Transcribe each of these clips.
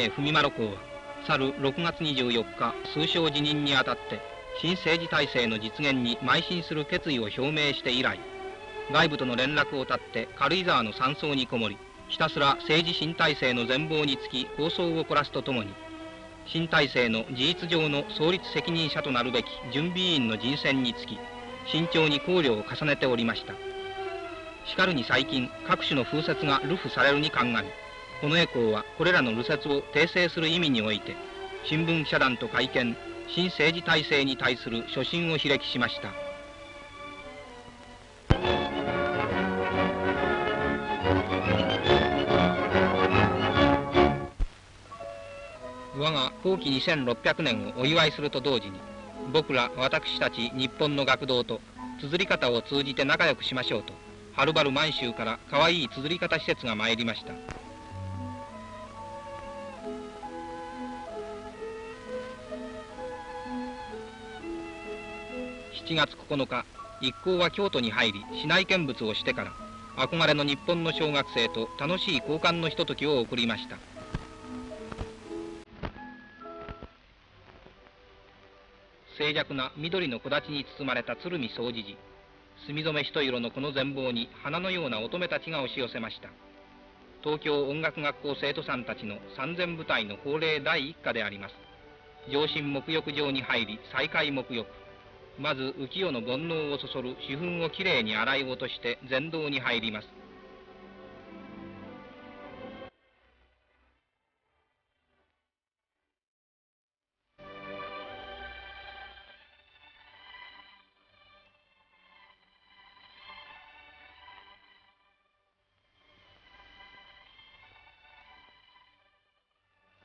根文丸公は去る6月24日通称辞任にあたって新政治体制の実現に邁進する決意を表明して以来外部との連絡を絶って軽井沢の山荘にこもりひたすら政治新体制の全貌につき構想を凝らすとともに新体制の事実上の創立責任者となるべき準備委員の人選につき慎重に考慮を重ねておりました。しかるに最近各種の風説が流布されるに鑑み近衛公はこれらの流説を訂正する意味において新聞記者団と会見新政治体制に対する初心をひれきしました。我が後期2600年をお祝いすると同時に僕ら私たち日本の学童と綴り方を通じて仲良くしましょうとはるばる満州からかわいい綴り方施設が参りました。7月9日一行は京都に入り市内見物をしてから憧れの日本の小学生と楽しい交換のひとときを送りました。静寂な緑の木立に包まれた鶴見総持寺墨染め一色のこの全貌に花のような乙女たちが押し寄せました。東京音楽学校生徒さんたちの三千部隊の恒例第一課であります。上心沐浴場に入り再開沐浴。まず浮世の煩悩をそそる主粉をきれいに洗い落として禅道に入ります。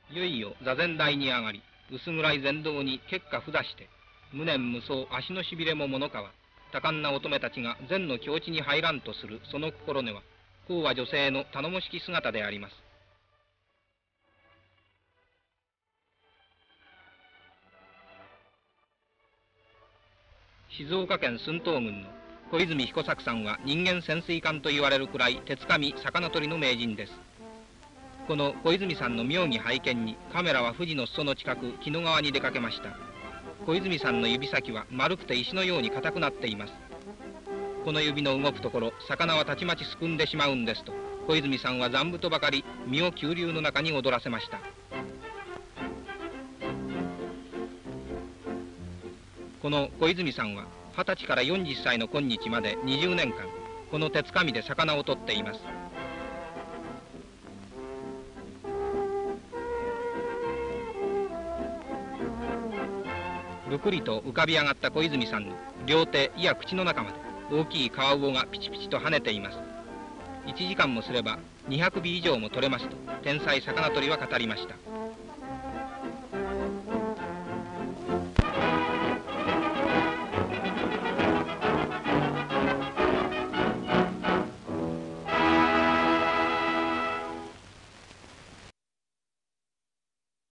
いよいよ座禅台に上がり薄暗い禅道に結果札して無念無双足のしびれも物かわ。多感な乙女たちが禅の境地に入らんとする。その心根は公は女性の頼もしき姿であります。静岡県駿東郡の小泉彦作さんは人間潜水艦と言われるくらい手つかみ魚取りの名人です。この小泉さんの妙義拝見にカメラは富士の裾の近く紀の川に出かけました。小泉さんの指先は丸くて石のように硬くなっています。この指の動くところ魚はたちまちすくんでしまうんですと小泉さんは残部とばかり身を急流の中に踊らせました。この小泉さんは二十歳から40歳の今日まで20年間この手つかみで魚を取っています。ぐくりと浮かび上がった小泉さんの両手いや口の中まで大きいカワウオがピチピチと跳ねています。1時間もすれば200尾以上も取れますと天才魚取りは語りました。